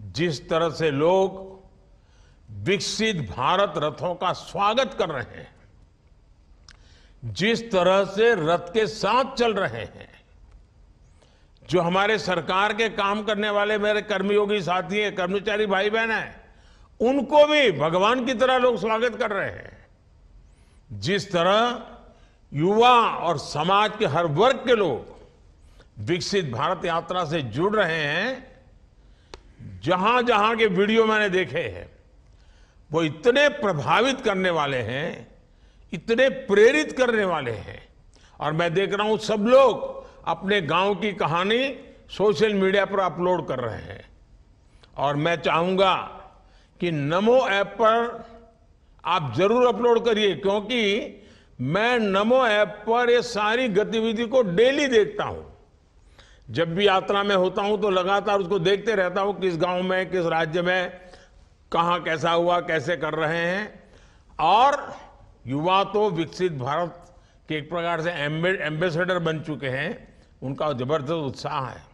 जिस तरह से लोग विकसित भारत रथों का स्वागत कर रहे हैं, जिस तरह से रथ के साथ चल रहे हैं, जो हमारे सरकार के काम करने वाले मेरे कर्मयोगी साथी हैं, कर्मचारी भाई बहन हैं, उनको भी भगवान की तरह लोग स्वागत कर रहे हैं। जिस तरह युवा और समाज के हर वर्ग के लोग विकसित भारत यात्रा से जुड़ रहे हैं जहाँ जहाँ के वीडियो मैंने देखे हैं, वो इतने प्रभावित करने वाले हैं, इतने प्रेरित करने वाले हैं। और मैं देख रहा हूँ सब लोग अपने गाँव की कहानी सोशल मीडिया पर अपलोड कर रहे हैं। और मैं चाहूँगा कि नमो ऐप पर आप ज़रूर अपलोड करिए, क्योंकि मैं नमो ऐप पर ये सारी गतिविधि को डेली देखता हूँ। जब भी यात्रा में होता हूँ तो लगातार उसको देखते रहता हूँ किस गाँव में, किस राज्य में, कहाँ कैसा हुआ, कैसे कर रहे हैं। और युवा तो विकसित भारत के एक प्रकार से एम्बेसडर बन चुके हैं। उनका ज़बरदस्त उत्साह है।